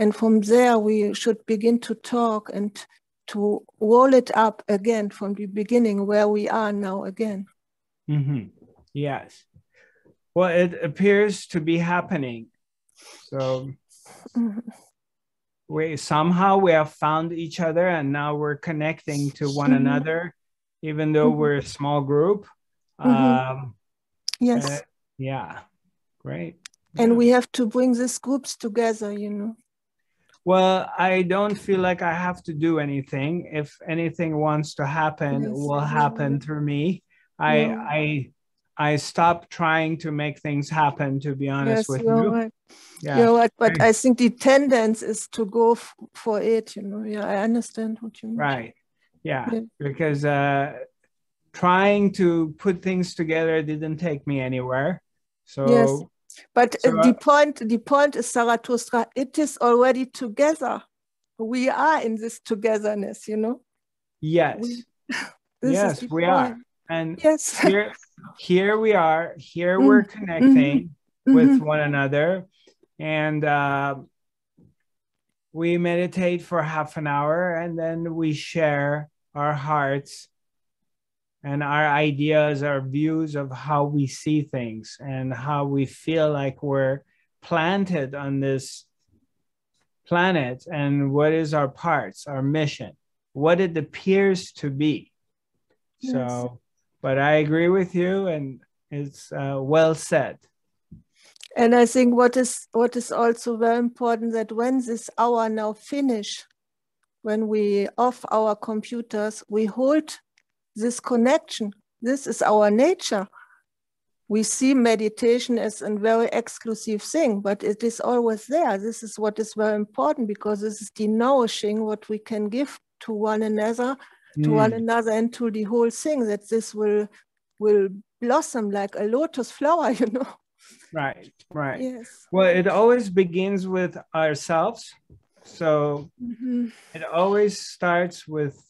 And from there, we should begin to talk and to roll it up again from the beginning where we are now again. Mm-hmm. Yes. Well, it appears to be happening. So mm-hmm. we somehow we have found each other and now we're connecting to one mm-hmm. another, even though mm-hmm. we're a small group. Mm-hmm. Um, yes. Uh, yeah. Great. And yeah. we have to bring these groups together, you know. Well, I don't feel like I have to do anything. If anything wants to happen, yes. will happen through me. I I I stopped trying to make things happen. To be honest yes, with you're you, right. Yeah. You're right. But I think the tendency is to go f- for it. You know, yeah, I understand what you mean. Right. Yeah, yeah. because uh, trying to put things together didn't take me anywhere. So yes. But so, uh, the point, the point is Zarathustra. It is already together. We are in this togetherness. You know. Yes. We, yes, we point. are. And yes. here, here we are. Here mm-hmm. we're connecting mm-hmm. with mm-hmm. one another, and uh, we meditate for half an hour, and then we share our hearts and our ideas, our views of how we see things and how we feel like we're planted on this planet and what is our parts, our mission, what it appears to be. Yes. So, but I agree with you, and it's uh, well said. And I think what is what is also very important that when this hour now finish, when we off our computers, we hold this connection. This is our nature. We see meditation as a very exclusive thing, but it is always there. This is what is very important because this is the nourishing what we can give to one another, mm. to one another, and to the whole thing. That this will will blossom like a lotus flower, you know. Right, right. Yes. Well, it always begins with ourselves. So mm-hmm. it always starts with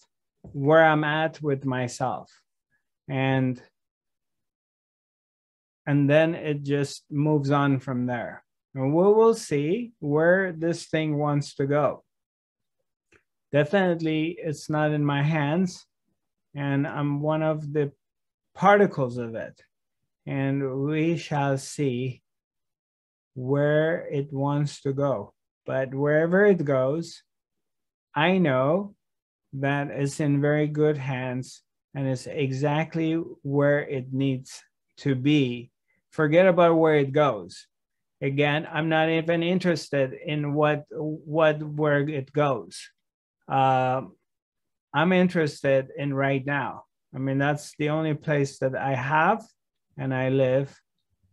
where I'm at with myself. And and then it just moves on from there. And we will see where this thing wants to go. Definitely, it's not in my hands, and I'm one of the particles of it. And we shall see where it wants to go. But wherever it goes, I know that is in very good hands and is exactly where it needs to be. Forget about where it goes. Again, I'm not even interested in what what where it goes. Uh, I'm interested in right now. I mean, that's the only place that I have and I live,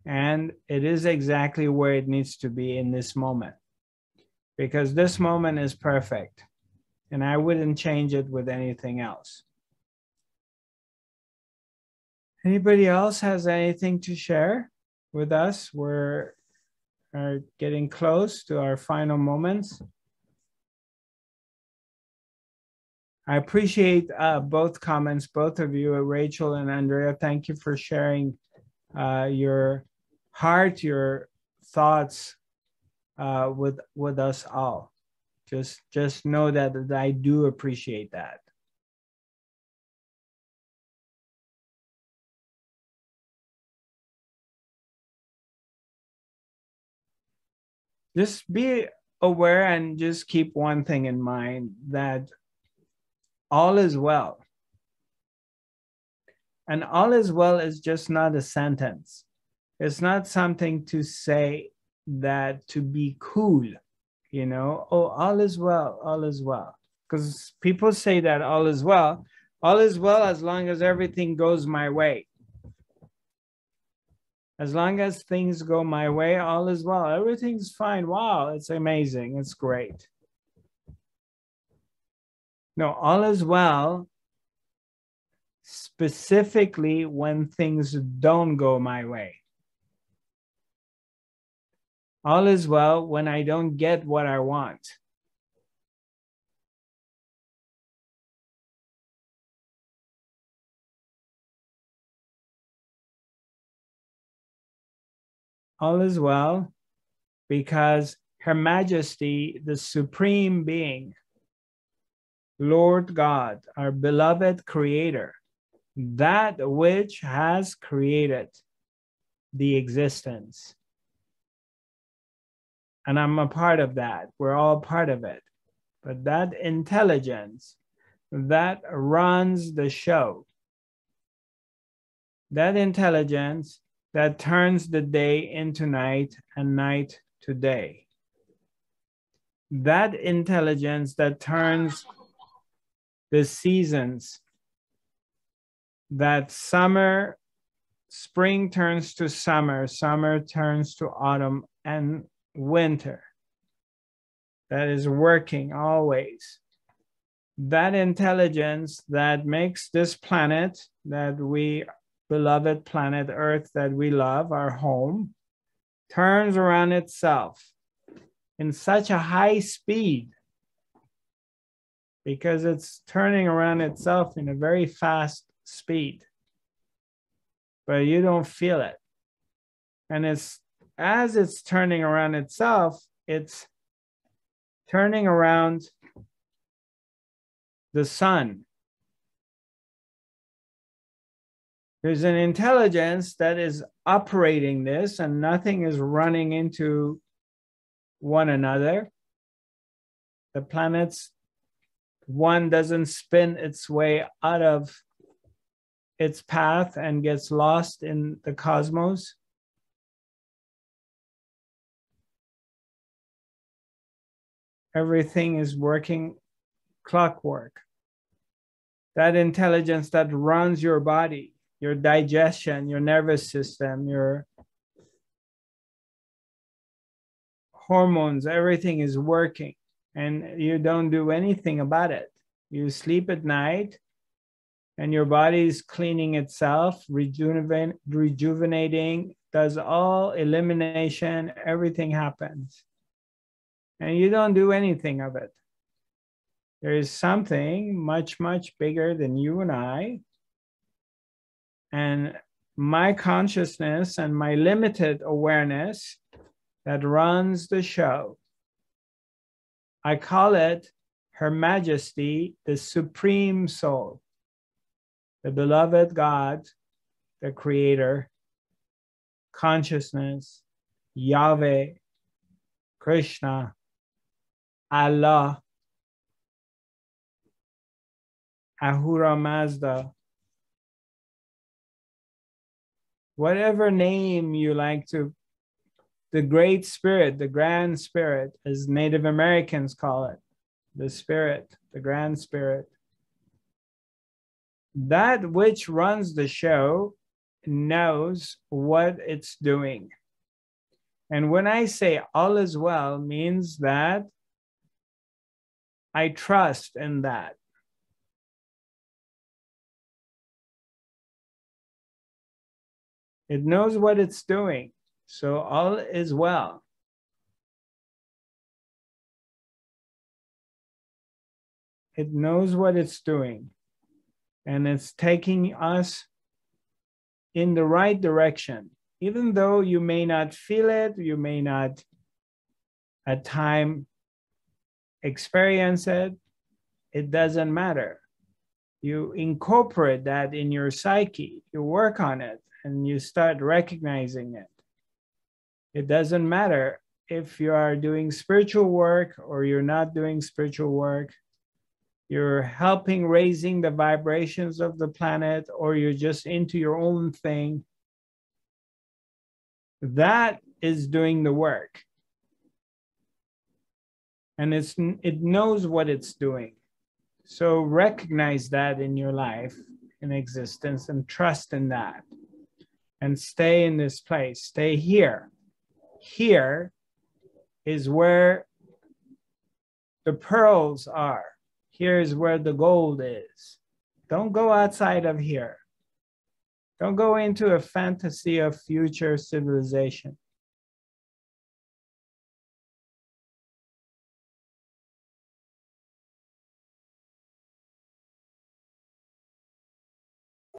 and it is exactly where it needs to be in this moment, because this moment is perfect and I wouldn't change it with anything else. Anybody else has anything to share with us? We're are getting close to our final moments. I appreciate uh, both comments, both of you, Rachel and Andrea. Thank you for sharing uh, your heart, your thoughts uh, with with us all just just know that, that i do appreciate that. Just be aware and just keep one thing in mind that all is well. And all is well is just not a sentence. It's not something to say that to be cool you know? Oh all is well all is well. Because people say that all is well all is well as long as everything goes my way. As long as things go my way all is well. Everything's fine. Wow it's amazing. It's great. No all is well specifically when things don't go my way all is well when I don't get what I want. All is well because Her Majesty, the Supreme Being, Lord God, our beloved Creator, that which has created the existence. And I'm a part of that. We're all part of it. But that intelligence that runs the show, that intelligence that turns the day into night and night to day, that intelligence that turns the seasons, that summer, spring turns to summer, summer turns to autumn and winter, that is working always. That intelligence that makes this planet that we, beloved planet Earth that we love, our home, turns around itself in such a high speed because it's turning around itself in a very fast speed, but you don't feel it. And it's as it's turning around itself, it's turning around the sun. There's an intelligence that is operating this, and nothing is running into one another. The planets one doesn't spin its way out of its path and gets lost in the cosmos. Everything is working clockwork. That intelligence that runs your body, your digestion, your nervous system, your hormones, everything is working and you don't do anything about it. You sleep at night and your body is cleaning itself, rejuvenating, does all elimination, everything happens. And you don't do anything of it. There is something much, much bigger than you and I. And my consciousness and my limited awareness that runs the show I call it Her Majesty, the Supreme Soul, the beloved God, the Creator, consciousness, Yahweh, Krishna, Allah, Ahura Mazda, whatever name you like to the Great Spirit, the Grand Spirit, as Native Americans call it, the Spirit, the Grand Spirit. That which runs the show knows what it's doing. And when I say all is well, means that I trust in that. It knows what it's doing. So all is well. It knows what it's doing and it's taking us in the right direction. Even though you may not feel it, you may not at time experience it, it doesn't matter. You incorporate that in your psyche, you work on it, and you start recognizing it. It doesn't matter if you are doing spiritual work or you're not doing spiritual work. You're helping raising the vibrations of the planet, or you're just into your own thing. That is doing the work. And it's, it knows what it's doing. So recognize that in your life, in existence, and trust in that. And stay in this place, stay here here is where the pearls are. Here is where the gold is. Don't go outside of here. Don't go into a fantasy of future civilization.